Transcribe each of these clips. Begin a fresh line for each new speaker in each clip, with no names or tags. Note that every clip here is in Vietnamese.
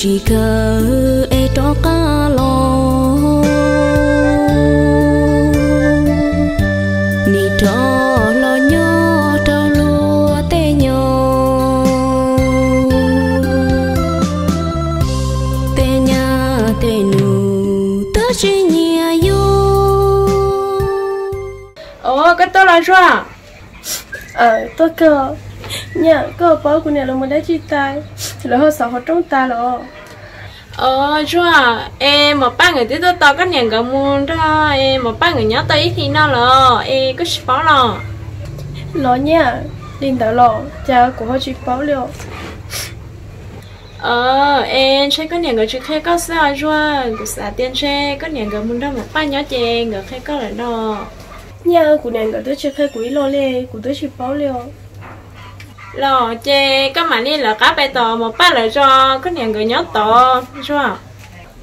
chỉ cờ e to ca lo ni to lo nhớ trâu lúa tê nhớ tê nhà tê nụ tớ chỉ nhia yo
ồ cái tôi là sao
ờ tôi cơ nhà cơ bó của nhà là một đứa chi tay là hơi sợ họ trong ta rồi
ờ sao em mà ba người tiếp tôi tao cái nhà gạo muôn đó em mà ba người nhớ tới thì nó là em cứ bỏ nó
lo nha linh đạo lo cha của họ chỉ báo liệu.
Ờ em chơi cái nhà gạo chưa khai có sao rồi của xã tiên chơi cái nhà gạo muôn đó mà ba nhớ chè gạo khai có lại đó
nhà của nhà người tôi chưa khai quỹ lo lê của tôi chỉ báo liệu
lo chè cái mà đi là cá bè tò mà ba lại cho cái nhà gạo nhớ tò sao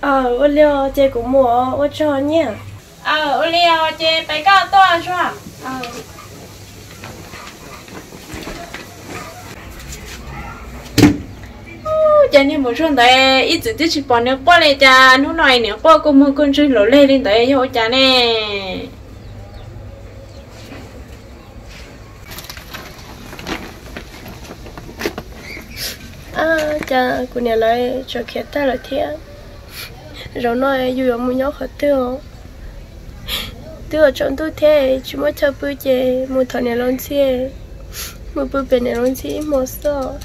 ờ ô liệu cha của mua ô cho nha
ờ ô liao chè phải có to sao
ờ.
Cha nên một số đấy ít chỉ chỉ bỏ nước bỏ lên cha nó nói nè bỏ cũng muốn con chơi lỗ lên lên đấy cho cha nè
à cha, cô nhà lại cho khét ta là thế rồi nói, dù ở mua nhóc khó tiêu tiêu ở trong tôi thế chỉ mới cho bữa chơi mua thằng nhà lớn xe mua bữa bên nhà lớn xe mua sao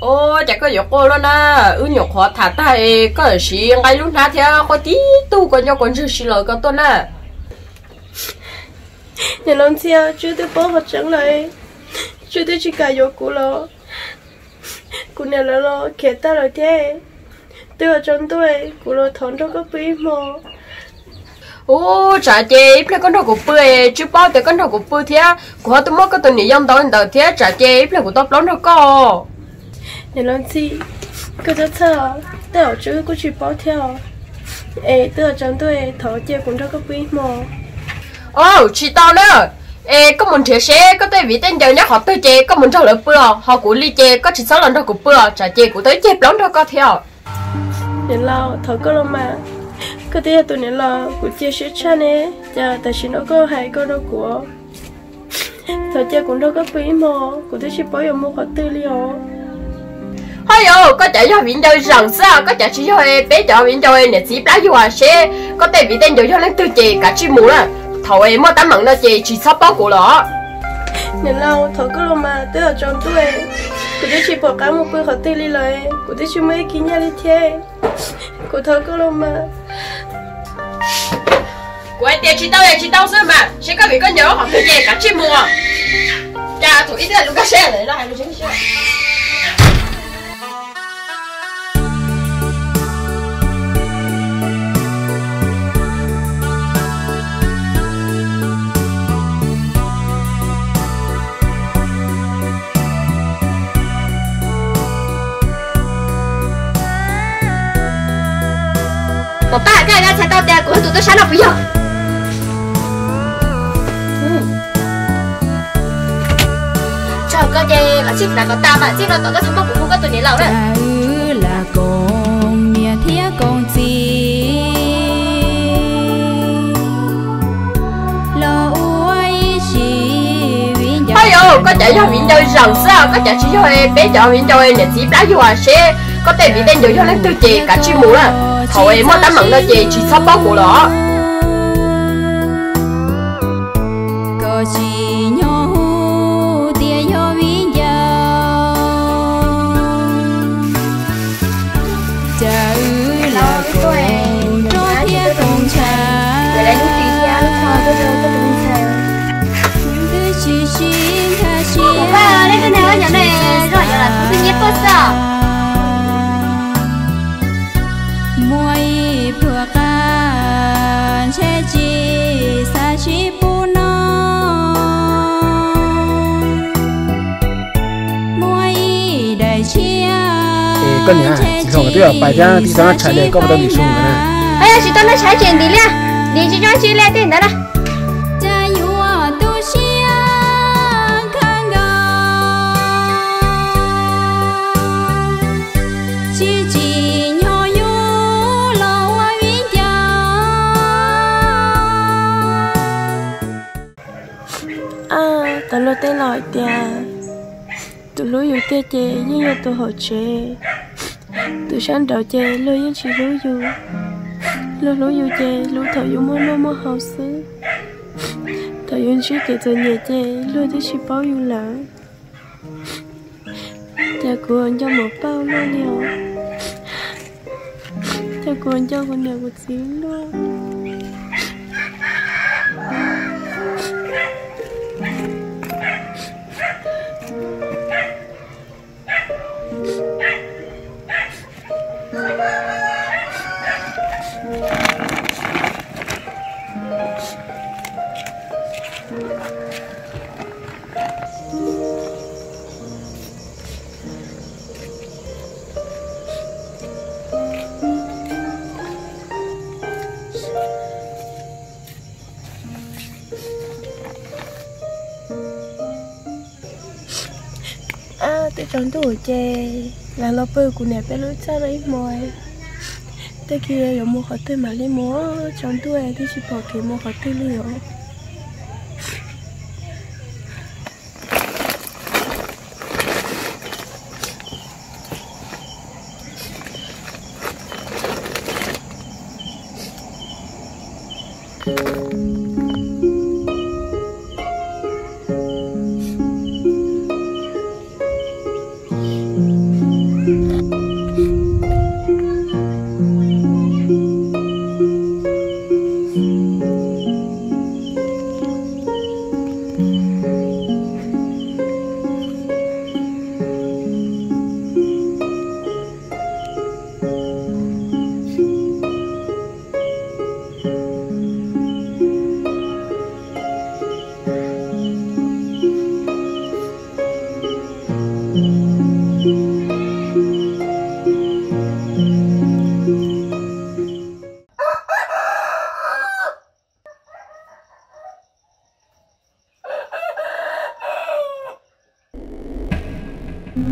ô chả có dục cô luôn à ừ nhục họ thả tay. Có gì ngay lúc nào thì có tí tu còn nhau còn chưa xí lời có tuần à
nhà lớn xe chưa tới bố họ chẳng lại chưa tới chỉ cả vô cũ lo cũ nhà lo khét ta là thế. Tiêu ở trong tôi cũ lo thon đâu có bí mò
ô chả chê ít là con đầu của bưởi chứ bao tới con đầu của bưởi thế họ tôi mất cái tuần này yong tao tao thế chả chê ít là của tao lắm đâu có
nhà lớn xe cứ cho chờ tiêu ở chữ của chị bảo theo ê tiêu ở trong tôi thọ chơi cũng đâu có bí mò
ô chỉ tao nữa ê có muốn thiệt xe có tới vị tên giờ nhá họ tới có muốn cho lợi bưởi họ của ly chê có chỉ sáu lần đâu của bưởi chả chê của tới chê lắm đâu có theo
nhà lao thọ có lo mà cái tiêu tụi của chia sẻ cha nè cha tại chỉ nó có hai có đâu của thọ chơi cũng đâu có bí mò của tôi chỉ bảo giờ mua họ tư liệu
hay yo có chả cho viện chơi rằng sao? Có chả chỉ cho em bé cho viện chơi nè chỉ lá hoa xe. Có thể bị tên giờ cho lên tư chè cả chi mù là thầu em mới tắm mặn đó chè chỉ sắp bao của nó
nhà lao thọ có lo mà tôi ở trong tôi của tôi chỉ bỏ cả một bữa tư liệu lại của tôi chỉ mấy ký nhà đi thế của thọ có lo mà.
Của em tiền chỉ tao em chỉ tao xem mà. Sẽ có bị con nhớ tư chè cả chi mù à. Cha thủ ít là lúc cái xe này nó hay lúc xe
我爸刚刚才到家，滚犊子杀了不要。这个的，我去那个大嘛，这个哥哥他们不不个对你老了。
Chữ là con nhà thía con chi lo uai chi viên
hay yo có chả cho viện chơi rằng sao có chả chỉ cho em bé cho viện chơi nè chỉ lá hoa xe có thể bị tên giờ cho lên tư chè cả chi mù là thầu em mới tắm mặn đó chè chỉ sắp bao của nó
có chi nhau tia yo viên giàu chữ là con cho thía con
Vậy là những chuyện
cha
anh cho tôi đâu có
tha chi
Ba, lấy cái nhà này rồi là thứ nhất có sao?
Ê con nhà chỉ xong cái bài ra thì sao? Chạy lên có một tấm bị sung nữa
ê chỉ tao nó chạy chuyện đi liền đi chỉ cho chị lên tiền đó là
à tao lo tên lòi tiền tụi lúa yêu tê chê nhưng yêu tụi chê tụi sáng đầu chê lúa yên chỉ lúa dù. Lúa lúa dù chê lúa thở dù mơ mơ mơ hậu sư thở yên chỉ kể từ nhà chê lúa tụi chỉ bao dù lỡ cha của anh cho một bao lúa liều cha của anh cho con đều một xíu luôn à tôi chọn chè là lo bự của nè bé lối xa đấy mồi tới kia có một khó tư mà lấy múa chọn tôi thì chỉ bỏ cái một khó tư liệu.
Tôi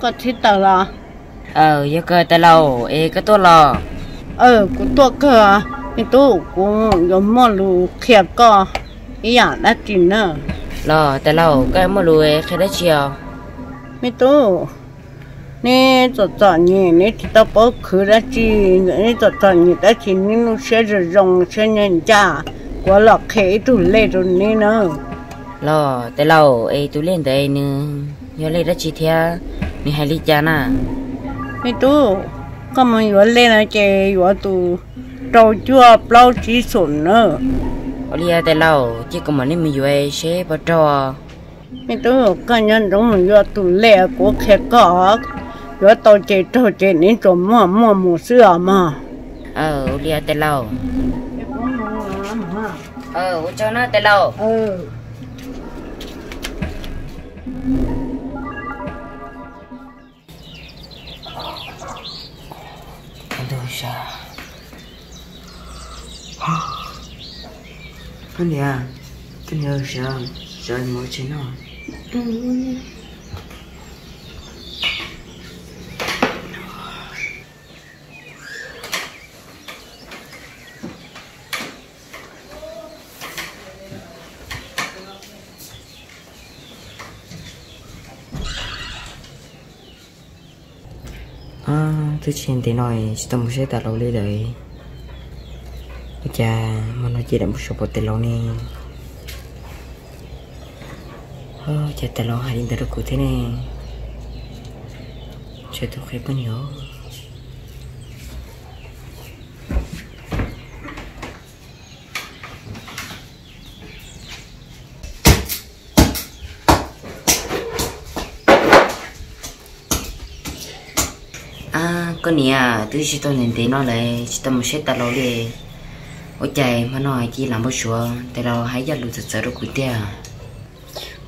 có thích tờ là
ờ giờ cơ ta lâu ê cái tôi lo
ờ của tôi cơ thì tôi cũng có một lù khẹp co ý à đã chín nữa
lo ta lâu cái mà lùi khi đó chiều.
Mi tôi nè cho cho nhỉ nè thì tao bảo khử ra chi. Nè cho cho nhỉ đã chỉ nên nó sẽ rồi rong sẽ nhận cha của lọ khế tụ lệ rồi nè nữa
lo ta lâu ê tôi lên đây giờ lấy đó chi theo ni hai lý cha na
mi tôi có mà vừa lên là chơi vừa tụ trâu chua bao chỉ sụn nữa.
Olia ta lâu chỉ có mà nên mình sẽ bắt trò
mi tôi có nhân giống mình vừa tụ lệ của khế có vừa tàu chơi trâu chơi nên trộm mua mua mua sữa mà.
Ờ Olia ta lâu. Ờ cho nó ta lâu.
Ừ
Aduh, Syah. Kan ya, kan ya Syah. Syah mau cina. À, tôi trên thì nói muốn sẽ tạo lâu lên đấy già mà nó chỉ đã một số bộ tê lô nè. Ô chà tê lô hai đến tới cụ thế nè. Chờ tôi khép bao nhiêu à, con nè à, tôi chỉ tôi nên thấy nó là chỉ tôi một sẽ ta lâu đi ôi trời mà nói chỉ làm một số tại đâu hãy giờ lụt sợ đâu cuối tia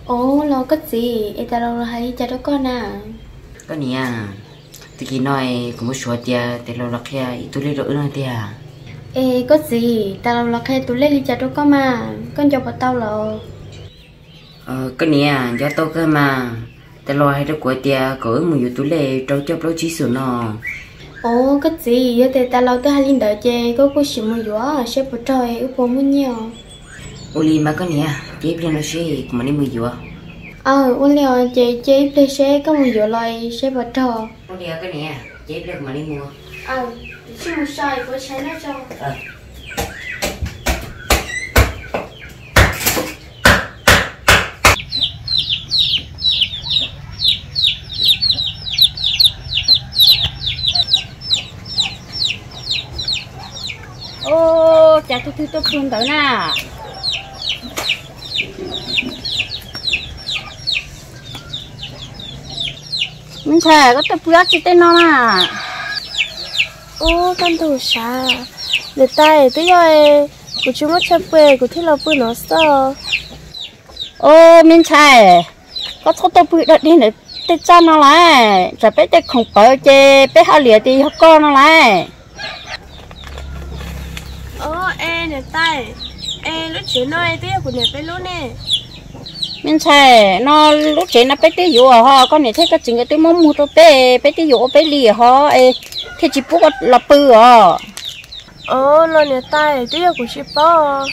ồ lo cái gì? Em ta đâu hay cha đó con à?
Có nè à tôi chỉ nói có một số tia tại đâu là kia tôi lấy rồi nữa tia
ê có gì? Ta đâu là khi tôi lấy cha đó con mà. Con cho vào tao là
ờ có nè à do tôi cơ mà. Tại lo hay đó của tia có một yếu tôi lấy trâu cho bao chí số nó
ồ cái gì giờ thì ta lâu tới hai linh đợi chê có có sự mua gió sẽ bắt trời ước bông muốn nhiều
Uli mà có nè chế bên nó sẽ mà đi mua dừa
ờ ôn liều chê chê plê sẽ có mua gió lại sẽ bắt trời.
Uli có nè chế bên mà đi mua.
Ờ chỉ mua sai có sai nó cho.
Ờ
cha tôi tôi tôi phương tới nè. Mình thề, có tập bước chứ tên nó mà.
Ô, con thủ xa để tay tới rồi của chúng nó chấp về của thế là bữa nó sợ
ô, mình thề. Có thốt tập bước đặt đi để tên cha nó lại. Chả biết tên không bỏ chơi biết how liệt thì học con nó lại
ê nè tay ê lúc chuyện nói tới của nè phải luôn nè.
Mình sẽ nó lúc chế nó biết tí dụ họ con này thấy cái chuyện cái tí mong mua cho bé bé tí dụ bé lì họ ê thì chỉ bút là bự à
ô lo nè tay tới của chị bao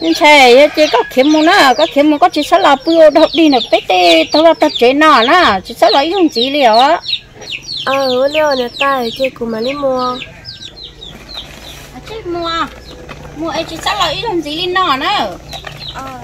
mình sẽ chỉ có kiếm mua nó có kiếm mua có chỉ sẽ là bự đập đi nữa bé tí tao là tập chế nó nè chỉ sẽ là dùng gì liệu á.
Ờ liều nè tay kia của mà đi mua.
Chứ mua mua ấy chỉ lại ít làm gì lên nó nữa
ờ.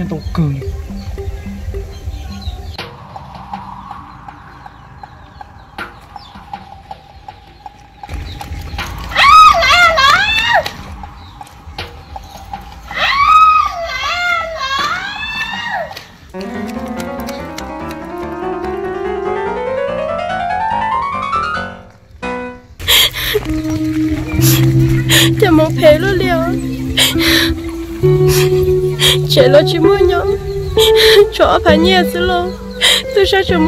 Nhân tộc cười.
Chỗ phải nhẹ xí lo tôi sao chỗ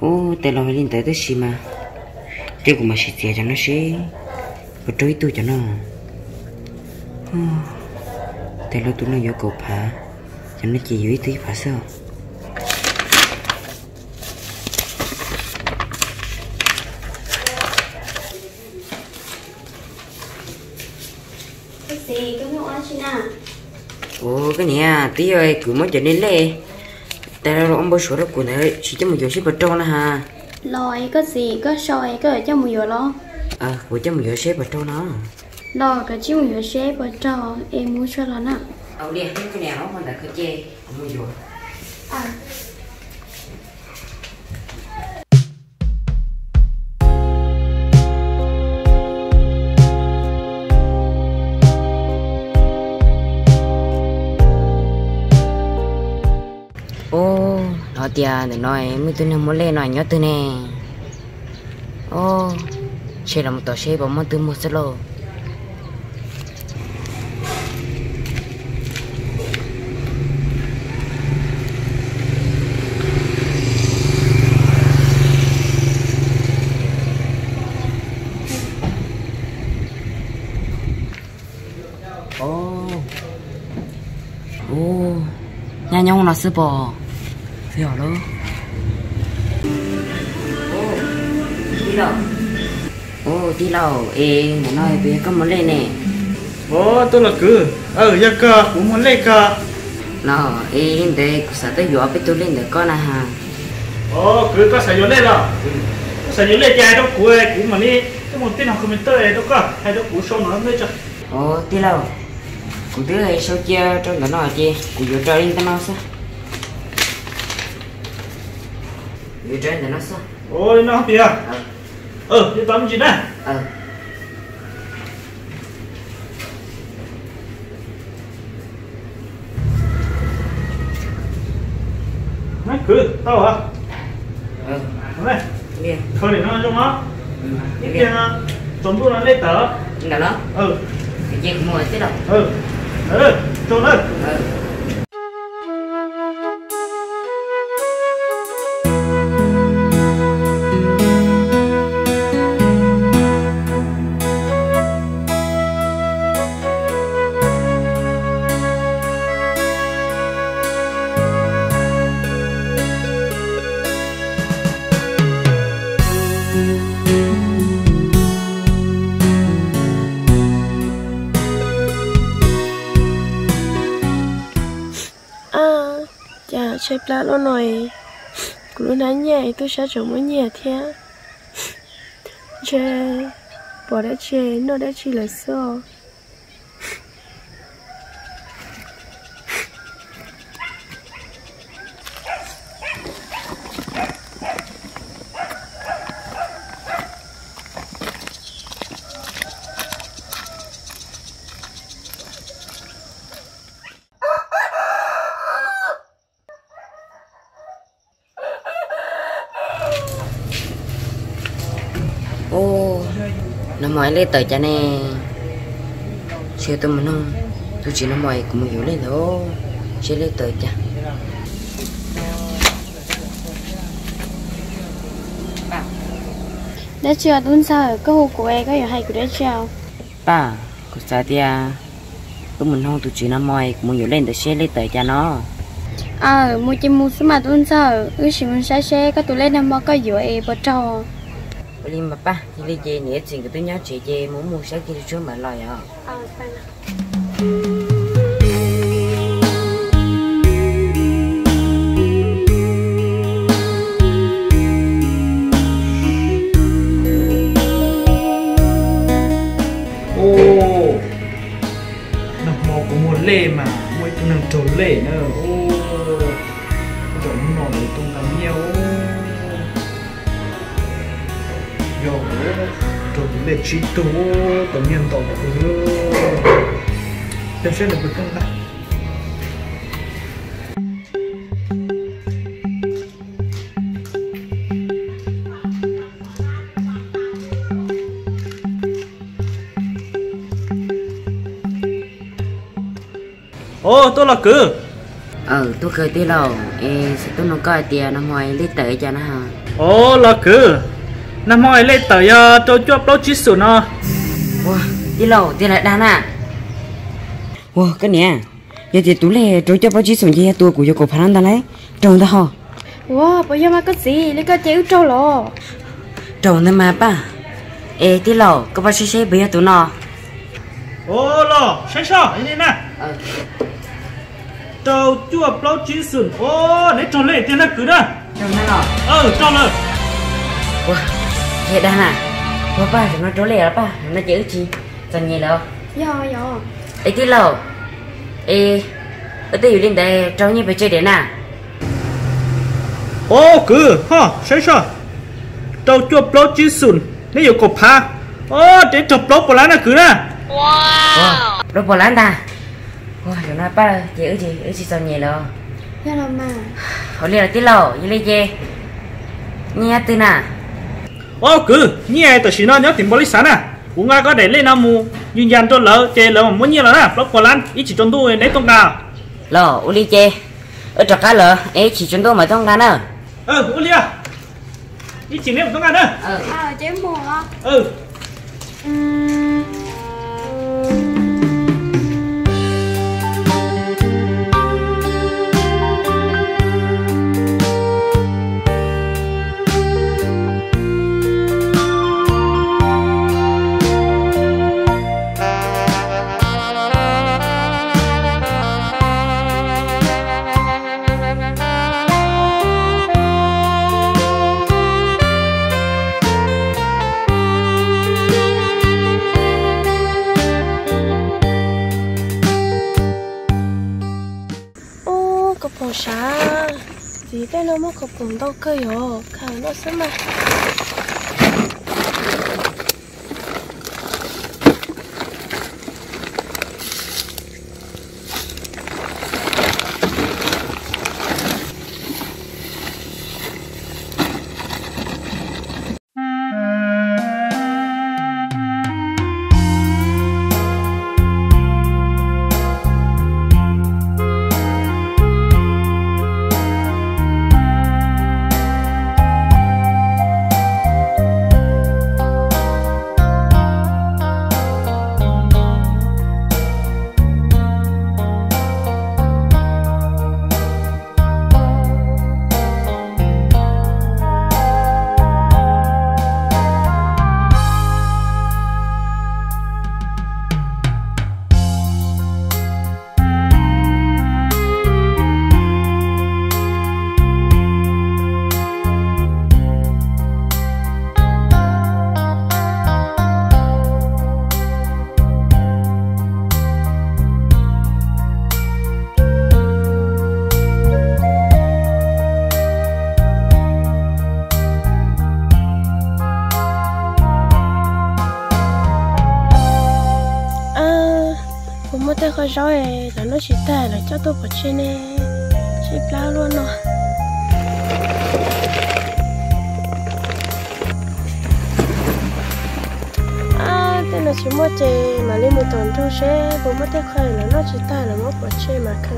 ô tên là hay tới tới xí mà. Cái của mà xí tiền cho nó xí. Và trôi tôi cho nó. Tên là tôi nó vô cầu phá. Cho nó chỉ dưới tí phá sao
chị nào
này tí ơi cứ mới trở nên lệ tại là ông bố số đó của này chỉ cho một giờ xếp vào trong nè ha
lòi có gì có soi có ở trong một giờ lo
à của cho một giờ xếp vào trong nó
lò cái chiếc một giờ xếp vào trong em muốn cho nó nè.
ông đi cái nó còn là cái chê mua rồi
à
tia để nói mới tôi nên muốn lên nói nhớ tôi nè. Ô xe là một tổ xe bảo mà tôi mua xe lô. Ô. Ô, nhà nhau nó sư bò đó đi đâu ô đi đâu ê nó nói bé có muốn lên nè.
Ồ tôi là cứ. Ờ giờ cơ cũng muốn lên cơ.
Nó ê đây cũng sẽ tới dọa bé tôi lên để con à. Ha
ồ cứ có sử dụng lên rồi sử dụng lên chạy đâu của cũng mà đi. Cái một tin học commenter đâu có hay đâu của show nó mới cho.
Ô đi đâu cũng đứa này sao chia trong đó nói chi cũng vô trời lên tao nói sao vô trời để nó sao?
Ôi nó bia ờ. Đi tắm gì nè
ờ.
Nó cứ tao hả?
Ờ.
Này
đi
thôi để nó trong nó.
Ừ
cái kia chuẩn bị nó lên tờ.
Là đó
ừ.
Cái gì mua thế đâu.
Ừ. Ừ cho nó
ờ
là nó nói cứ lúc nãy nhẹ, tôi sẽ chống mới nhẹ thế. Chê, bỏ đã chê, nó đã chỉ là sao
ô lên tới cha nè. Chưa tôi muốn không tôi chỉ nó mỏi cũng hiểu lên thôi. Chưa lên tới cha
đã chưa tuần sau có hồ của em có hiểu hay của đã chưa?
Ba có sao tia. Tôi muốn không tôi chỉ nó mỏi cũng hiểu lên tới chưa lên tới cha nó.
Ờ mua chim mua số mà tuần sau ước chỉ muốn sáng sáng có tụi lên năm bao có hiểu em bao trâu
Beli mà ba thì lấy gì nữa chuyện của tôi nhớ chị gì muốn mua sáng kia cho mà lời à
ờ phải
một lê mà mỗi cái nằm trốn lê nữa yo trốn lê chỉ tu tự nhiên tổ cứ em sẽ được được không ta ô tôi là cứ.
Ờ tôi cười tí lâu ê tôi nó coi tiền nó ngoài lấy tới cho nó ha
ô là cứ năm hỏi lên tới uh, tôi cho bao chí số nó.
Wow tí lâu tí lại đàn à? Wow cái nè giờ thì tú lệ trôi cho bao chí sống gì tôi của cho cổ phán ta lấy. Trồng ta ho
wow bây giờ mà có gì? Lấy cái chéo trâu lò
trồng ta mà ba. Ê tí lâu có bao chí xe bây giờ tụi nó?
Ô lo sai sao anh nè.
Ờ.
Trâu chua plau chín sườn ô để trâu lệ tiền nó cứ đó.
Trong nó nọ
ờ trâu lên
wow vậy nè Ủa ba thì nó trốn lẹ đó ba. Nó chữ chi? Cho nhẹ đâu
Yo yo.
ấy tí lâu. Ê ở đây lên đây trâu như phải chơi đến à
ô cứ ha sai sao? Trâu chua plau chín sườn nếu có cột phá ô để trâu plau của lá nó cứ nè
wow. Đâu bỏ lán ta wow rồi nó ba chữ gì? Ở chi cho nhẹ đâu
Yo là mà.
hồi liền là tí lâu như lấy chê nghe từ nè
ô cứ như ai tự nó nhớ tìm bố lý sản à? Cũng ai có để lên nam mù nhưng dàn cho lỡ chê lỡ mà muốn nhiều lỡ nè plau của lá ít chỉ trong tôi lấy tông nào
u li chê. Ở trọ cá lợ ấy chỉ chúng tôi thông กัน nữa
ờ ô lia ít chỉ lấy tông nào nữa
ờ
À chế mùa.
ừ
gì đây nó mất có bùn đâu cơ yo khả nó sẽ mà à cũng mất tay khỏi rồi là nó chỉ tay là cho tôi bỏ trên nè. Chỉ lá luôn rồi. À tên là chỉ mua chè mà lên một tuần thu xe cũng mất là nó chỉ tay là mất bỏ trên mà khăn